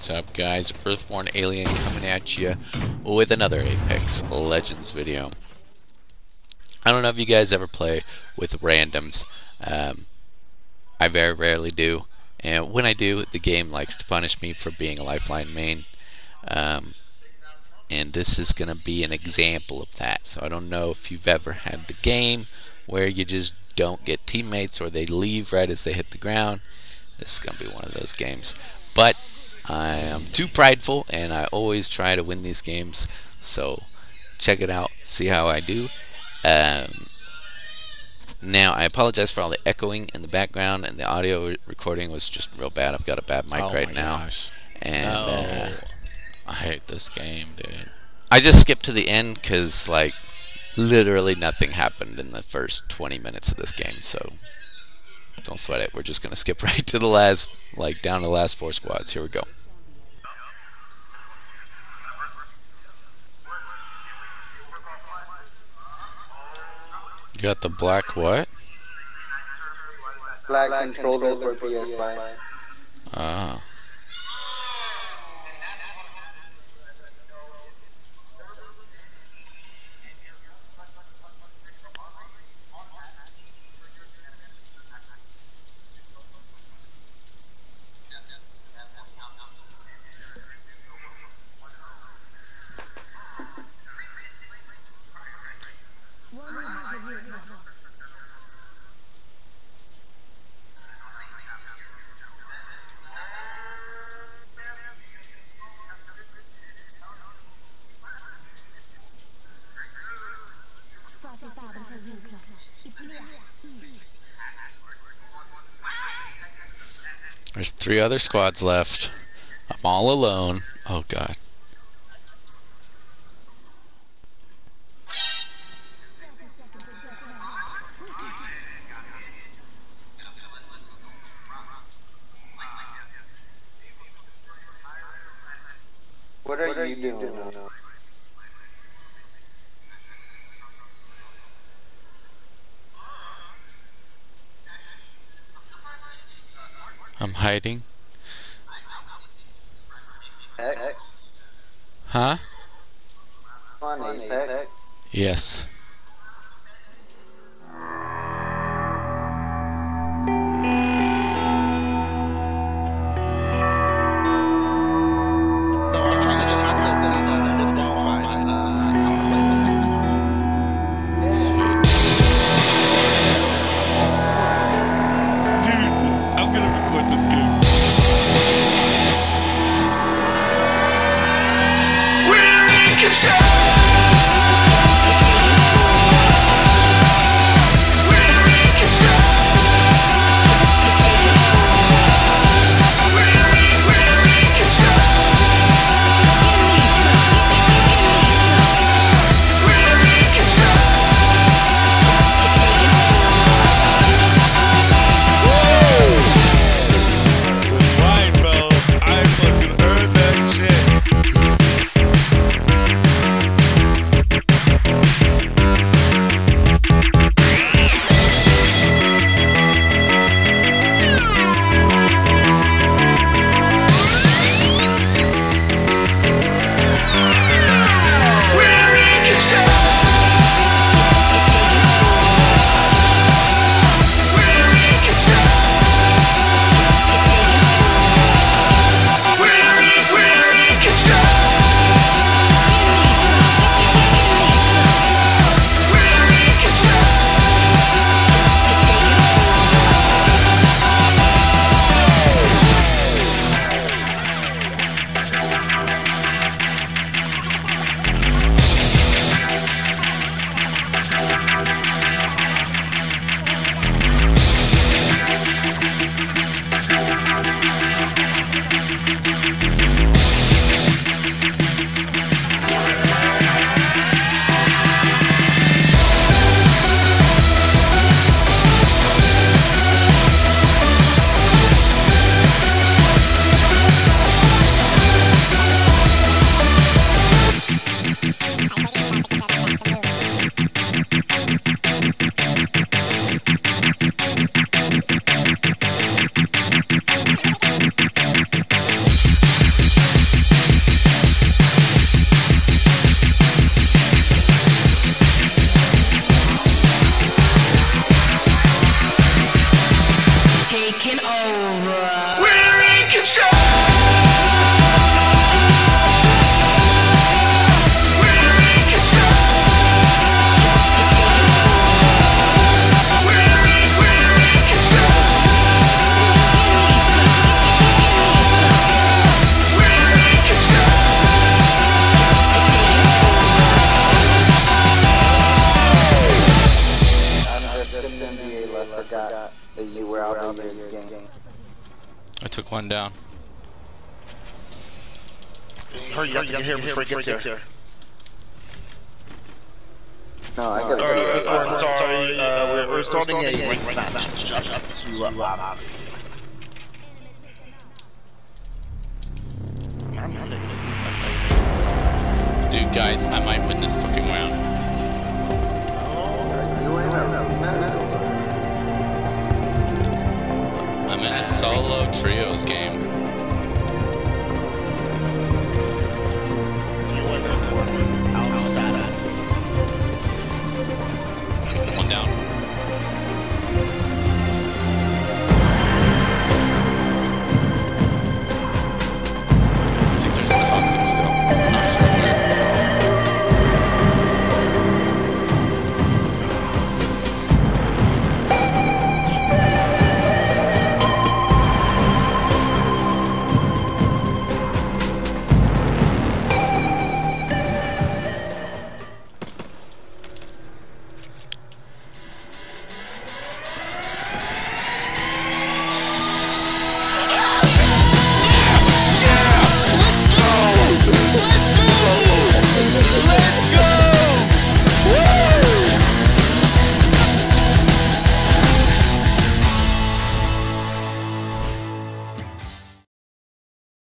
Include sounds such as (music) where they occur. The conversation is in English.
What's up guys, Earthborn Alien coming at you with another Apex Legends video. I don't know if you guys ever play with randoms. Um, I very rarely do. And when I do, the game likes to punish me for being a lifeline main. Um, and this is going to be an example of that. So I don't know if you've ever had the game where you just don't get teammates or they leave right as they hit the ground. This is going to be one of those games. But I am too prideful and I always try to win these games. So check it out, see how I do. Um, now, I apologize for all the echoing in the background, and the audio recording was just real bad. I've got a bad mic oh right now. Gosh. And no. uh, I hate this game, dude. I just skipped to the end because, like, literally nothing happened in the first 20 minutes of this game, so don't sweat it. We're just going to skip (laughs) right to the last, like, down to the last four squads. Here we go. You got the black what? Black controller for PS5. Ah. There's three other squads left. I'm all alone. Oh god. What are, what are you, you doing? doing? I'm hiding. Huh? Yes. taking over. I forgot that you were out of your game. I took one down. Hurry, you have to get here before he gets here. No, I gotta Uh, go. uh, sorry, uh, we're, we're starting a rank match. To, uh, uh, Man, man, Dude, guys, I might win this fucking round. Solo trios game.